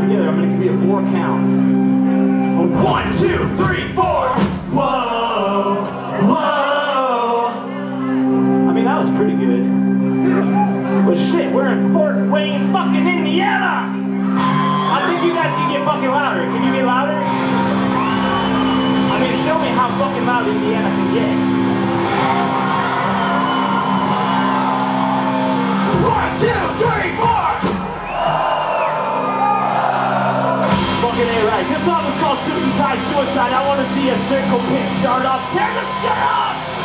together. I'm going to give you a four count. One, two, three, four. Whoa, whoa. I mean, that was pretty good. But shit, we're in Fort Wayne, fucking Indiana. I think you guys can get fucking louder. Can you get louder? I mean, show me how fucking loud Indiana can get. This song is called Suit and Tie Suicide. I want to see a circle pit start off. Tear the shit up!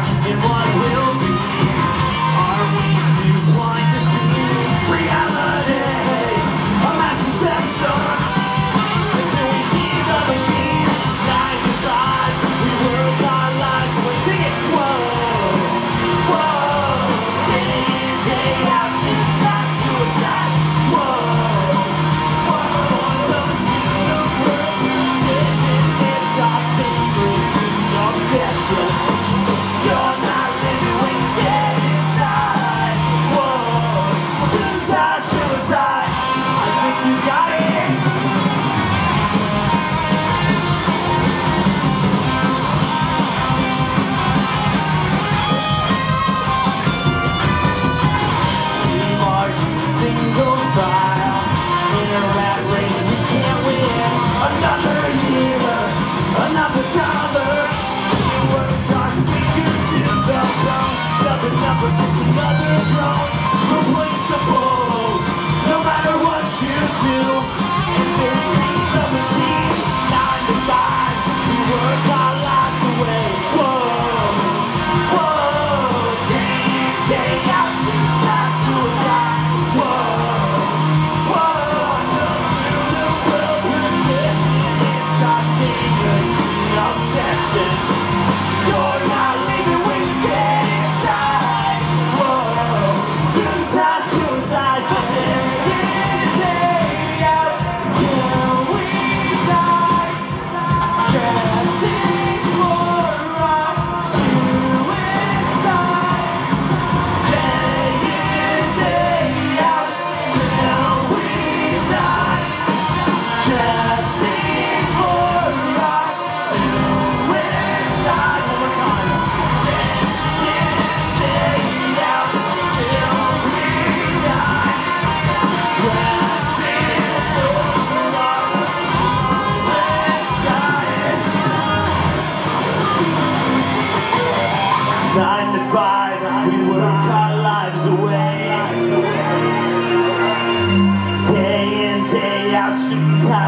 in one 啊。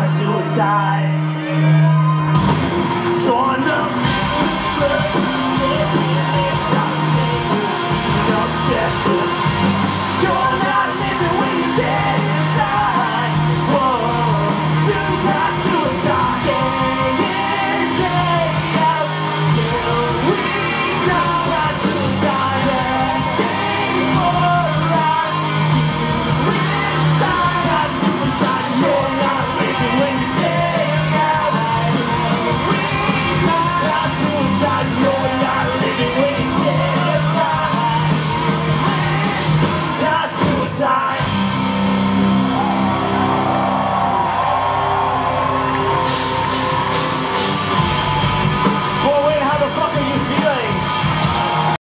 suicide?